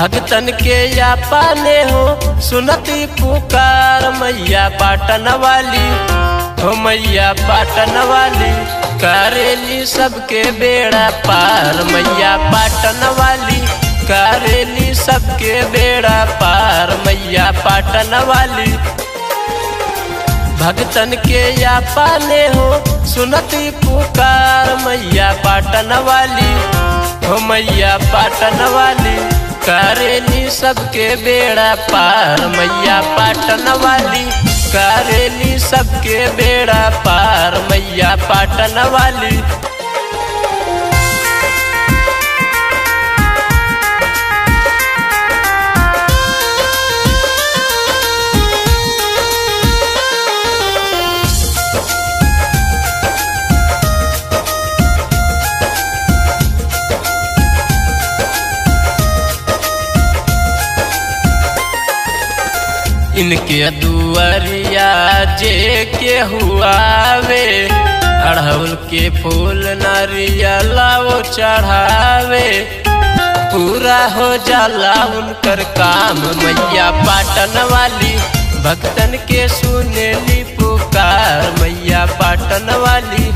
भक्तन के या पाने हो सुनती पुकार, मैया पाटन वाली। हो मैया पाटन वाली, करेली सबके बेड़ा पार। मैया पाटन वाली, करेली सबके बेड़ा पार। मैया पाटन वाली। भक्तन के या पाने हो सुनती पुकार, मैया पाटन वाली। हो मैया पाटन वाली। करेली सबके बेड़ा पार मैया पाटन वाली। करेली सबके बेड़ा पार मैया पाटन वाली। इनके दुआरिया जे के हुआवे अड़हुल के फूल नारियला वो चढ़ावे। पूरा हो जाला उनकर काम, मैया पाटन वाली, भक्तन के सुनेली पुकार, मैया पाटन वाली।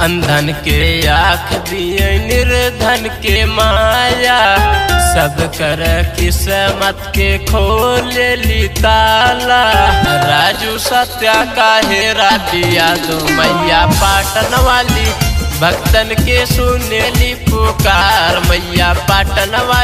अंधन के आख दिए, निर्धन के माया। सब कर किस्मत के खोल ली ताला। राजू सत्या का हेरा दिया दो मैया पाटन वाली। भक्तन के सुनेली पुकार, मैया पाटन वाली